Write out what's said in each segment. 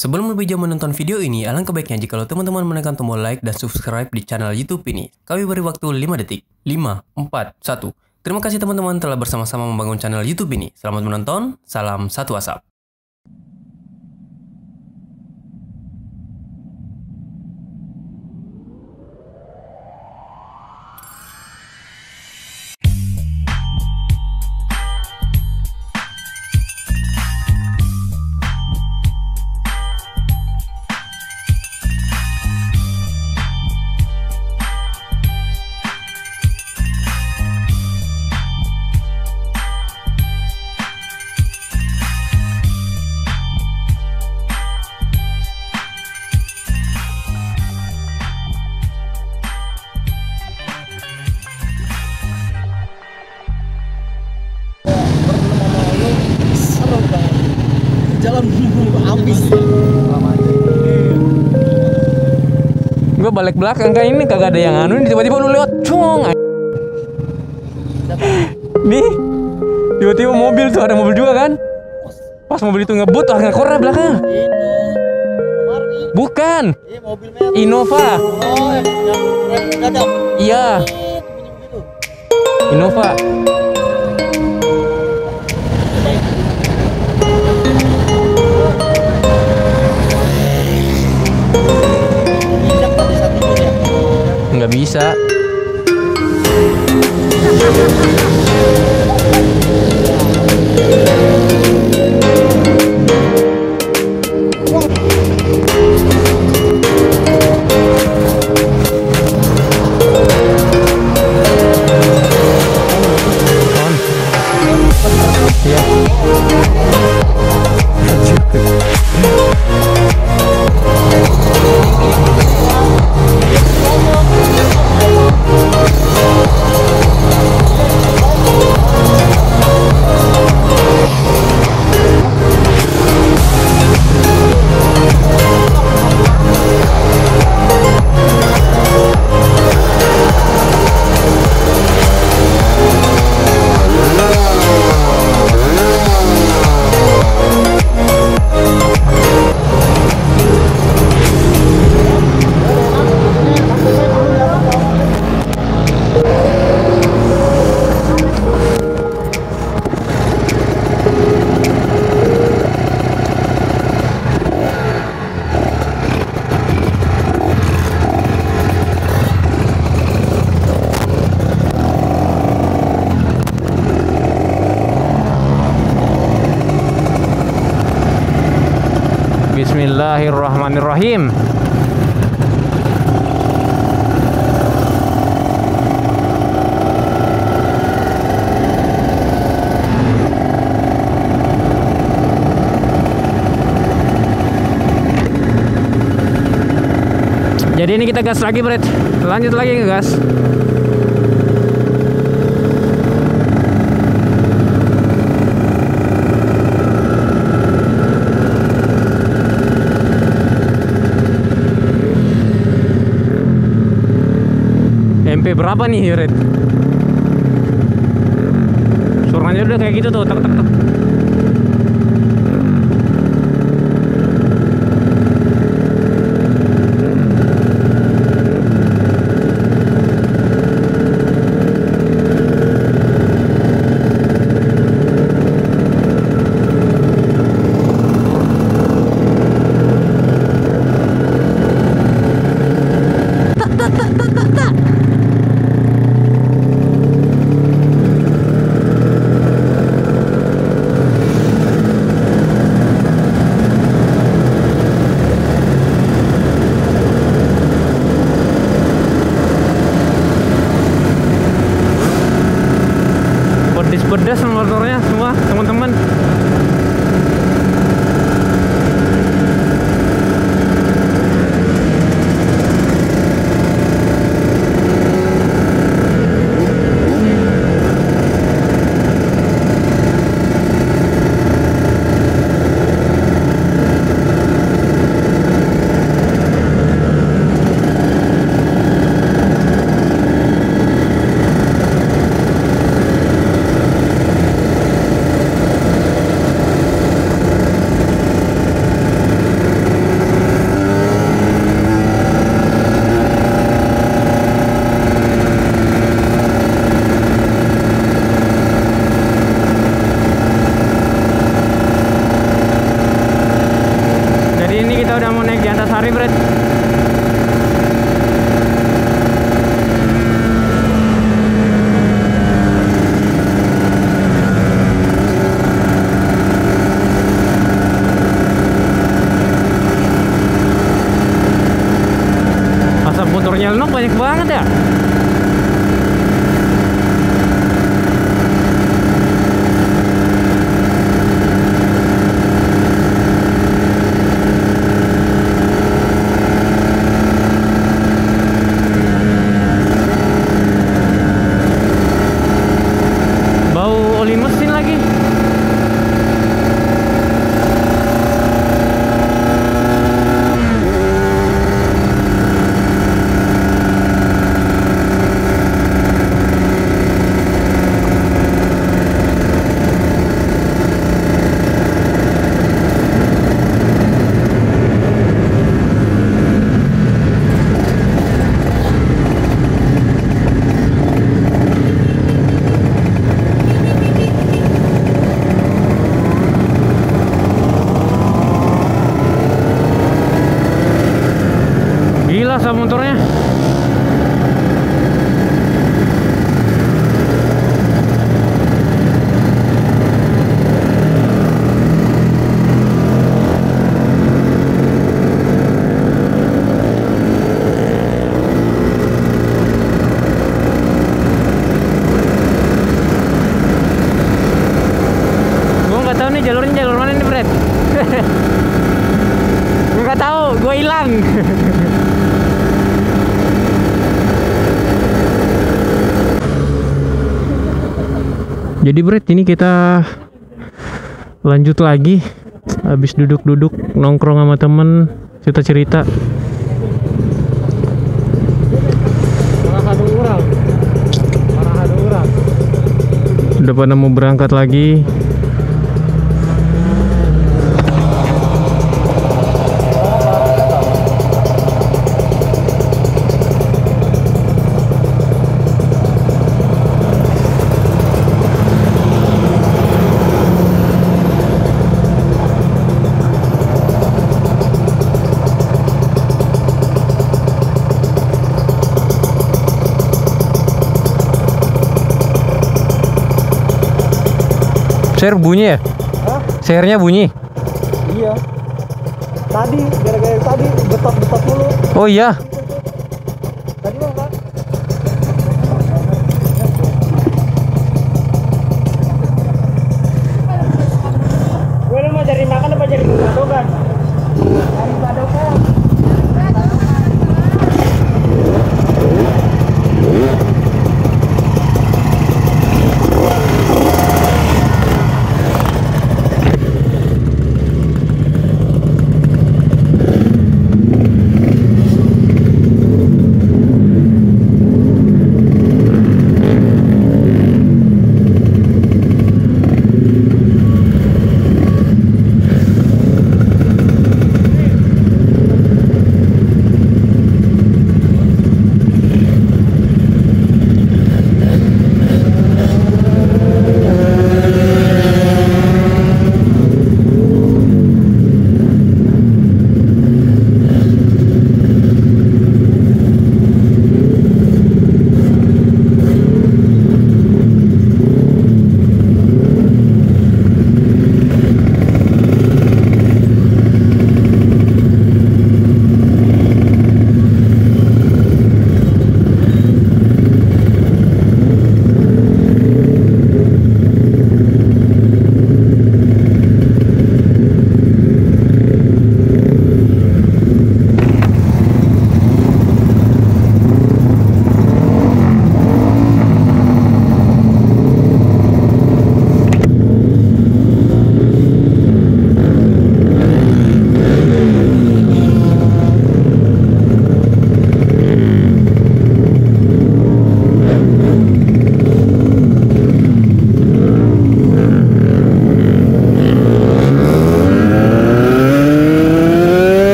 Sebelum lebih jauh menonton video ini, alangkah baiknya jika teman-teman menekan tombol like dan subscribe di channel YouTube ini. Kami beri waktu 5 detik. 5, 4, 1. Terima kasih teman-teman telah bersama-sama membangun channel YouTube ini. Selamat menonton, salam satu asap. Balik belakang kan? Ini kagak ada yang anu tiba-tiba lu lewat cung nih tiba-tiba mobil tuh ada mobil juga kan? Pas mobil itu ngebut harga kornya belakang. Bukan. Innova. Iya. Innova Bismillahirrahmanirrahim Jadi ini kita gas lagi, Bret. Lanjut lagi ke gas. Berapa nih, Red? Suaranya udah kayak gitu tuh, tek tek tek. kita udah mau naik di atas hari Haribret asap motornya. Jadi Brett ini kita lanjut lagi. Habis duduk-duduk nongkrong sama temen cerita-cerita udah pada mau berangkat lagi share bunyi ya Hah? share-nya bunyi Iya. Tadi gara-gara tadi betot-betot mulu. oh iya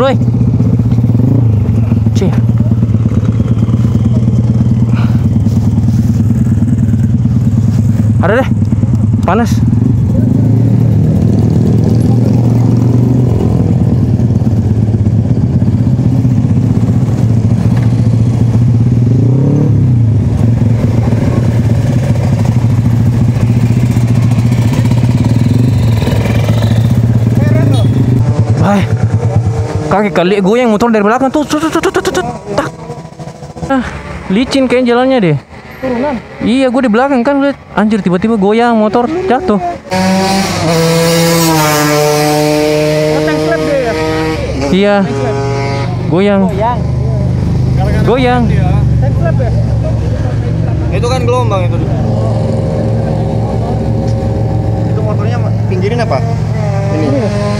Woi. Cih. Ada deh. Panas. Kaki kali goyang motor dari belakang tuh. Tut, tut, tut, tut, tut, tak. Ah, licin kayak jalannya deh. Turunan. Iya, gue di belakang kan liat anjir tiba-tiba goyang motor jatuh. Ya. Iya. Goyang. Yang. Goyang. Ya. Itu kan gelombang itu. Itu motornya pinggirin apa? Ini.